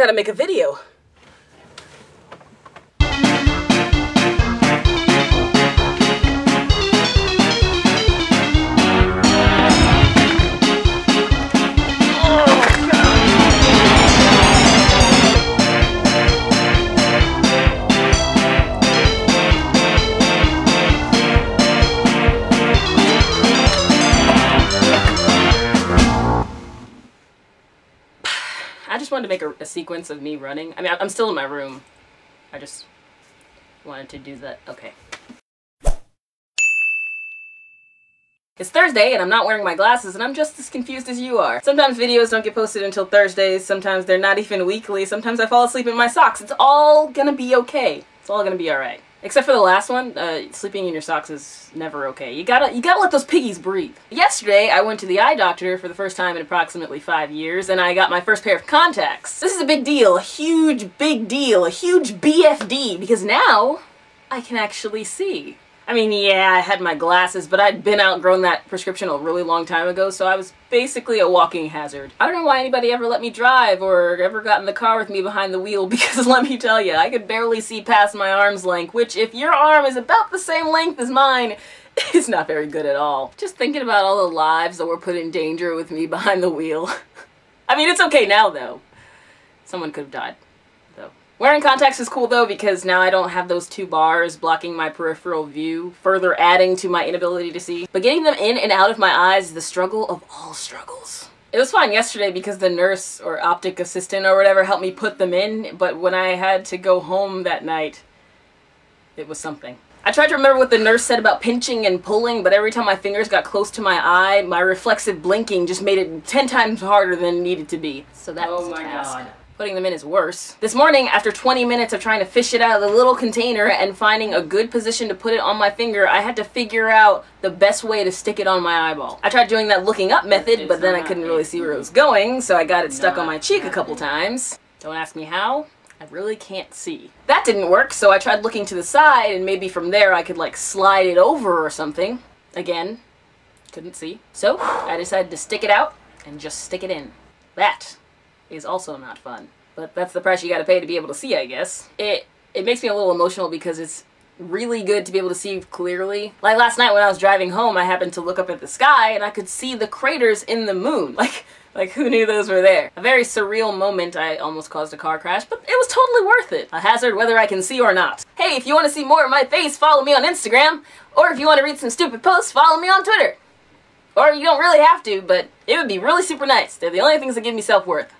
gotta make a video. Just wanted to make a, a sequence of me running. I mean, I'm still in my room. I just wanted to do that. Okay. It's Thursday and I'm not wearing my glasses and I'm just as confused as you are. Sometimes videos don't get posted until Thursdays, sometimes they're not even weekly, sometimes I fall asleep in my socks. It's all gonna be okay. It's all gonna be alright. Except for the last one, uh, sleeping in your socks is never okay. You gotta, you gotta let those piggies breathe. Yesterday, I went to the eye doctor for the first time in approximately five years, and I got my first pair of contacts. This is a big deal, a huge big deal, a huge BFD, because now I can actually see. I mean, yeah, I had my glasses, but I'd been outgrown that prescription a really long time ago, so I was basically a walking hazard. I don't know why anybody ever let me drive or ever got in the car with me behind the wheel, because let me tell you, I could barely see past my arm's length, which if your arm is about the same length as mine, is not very good at all. Just thinking about all the lives that were put in danger with me behind the wheel. I mean, it's okay now, though. Someone could have died. Wearing contacts is cool though because now I don't have those two bars blocking my peripheral view, further adding to my inability to see. But getting them in and out of my eyes is the struggle of all struggles. It was fine yesterday because the nurse or optic assistant or whatever helped me put them in, but when I had to go home that night, it was something. I tried to remember what the nurse said about pinching and pulling, but every time my fingers got close to my eye, my reflexive blinking just made it 10 times harder than it needed to be. So that oh was a my task. god. Putting them in is worse. This morning, after 20 minutes of trying to fish it out of the little container and finding a good position to put it on my finger, I had to figure out the best way to stick it on my eyeball. I tried doing that looking up method, but then I couldn't really see where it was going, so I got it stuck on my cheek a couple times. Don't ask me how. I really can't see. That didn't work, so I tried looking to the side, and maybe from there I could like slide it over or something. Again, couldn't see. So, I decided to stick it out and just stick it in. That is also not fun. But that's the price you gotta pay to be able to see, I guess. It it makes me a little emotional because it's really good to be able to see clearly. Like last night when I was driving home, I happened to look up at the sky and I could see the craters in the moon. Like like who knew those were there? A very surreal moment. I almost caused a car crash, but it was totally worth it. A hazard whether I can see or not. Hey, if you want to see more of my face, follow me on Instagram. Or if you want to read some stupid posts, follow me on Twitter. Or you don't really have to, but it would be really super nice. They're the only things that give me self-worth.